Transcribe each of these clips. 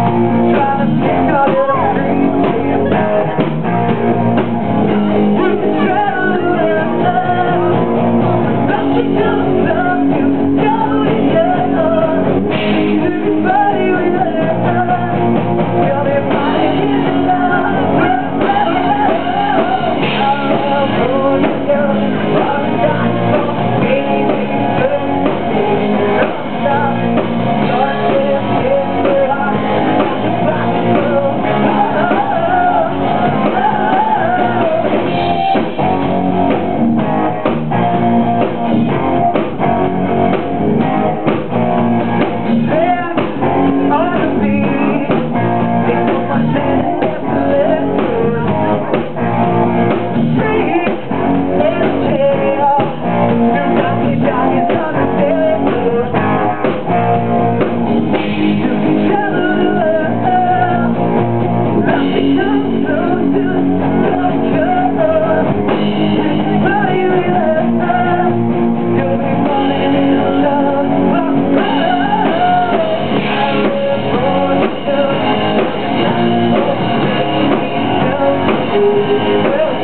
Trying to think of it all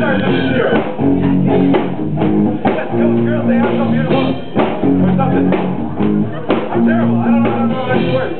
I'm terrible. I don't know. I don't know how to work.